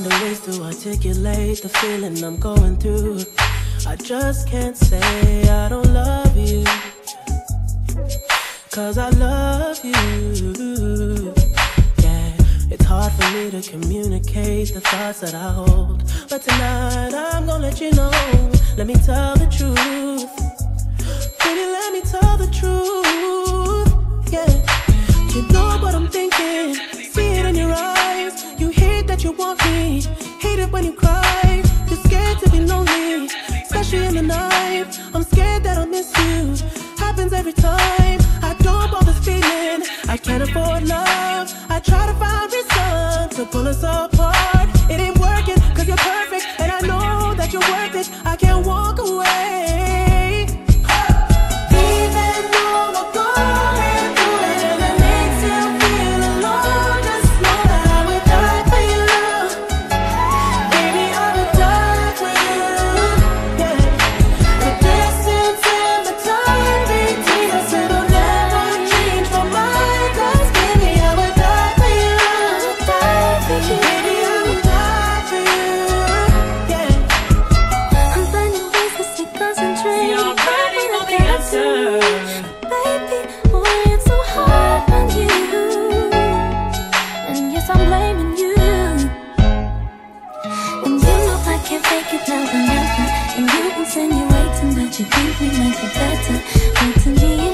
ways to articulate the feeling I'm going through. I just can't say I don't love you. Cause I love you. Yeah, it's hard for me to communicate the thoughts that I hold. But tonight I'm gonna let you know. Let me tell the truth. In the night. I'm scared And you know I can't fake it now or never And you insinuating that you think we might be better. Wait till the end